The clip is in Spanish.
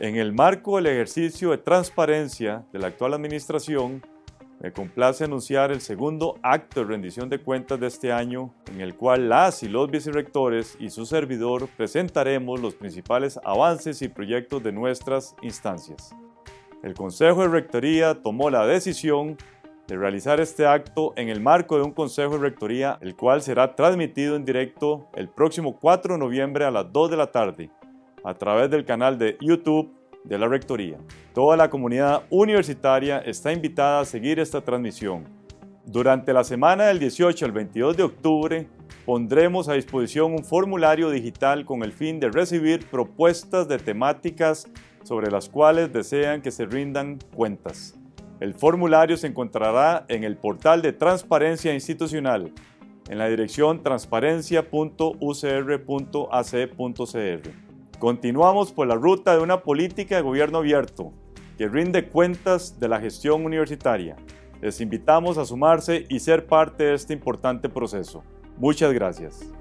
En el marco del ejercicio de transparencia de la actual administración, me complace anunciar el segundo acto de rendición de cuentas de este año, en el cual las y los vicerrectores y su servidor presentaremos los principales avances y proyectos de nuestras instancias. El Consejo de Rectoría tomó la decisión de realizar este acto en el marco de un Consejo de Rectoría, el cual será transmitido en directo el próximo 4 de noviembre a las 2 de la tarde a través del canal de YouTube de la Rectoría. Toda la comunidad universitaria está invitada a seguir esta transmisión. Durante la semana del 18 al 22 de octubre pondremos a disposición un formulario digital con el fin de recibir propuestas de temáticas sobre las cuales desean que se rindan cuentas. El formulario se encontrará en el portal de Transparencia Institucional, en la dirección transparencia.ucr.ac.cr. Continuamos por la ruta de una política de gobierno abierto que rinde cuentas de la gestión universitaria. Les invitamos a sumarse y ser parte de este importante proceso. Muchas gracias.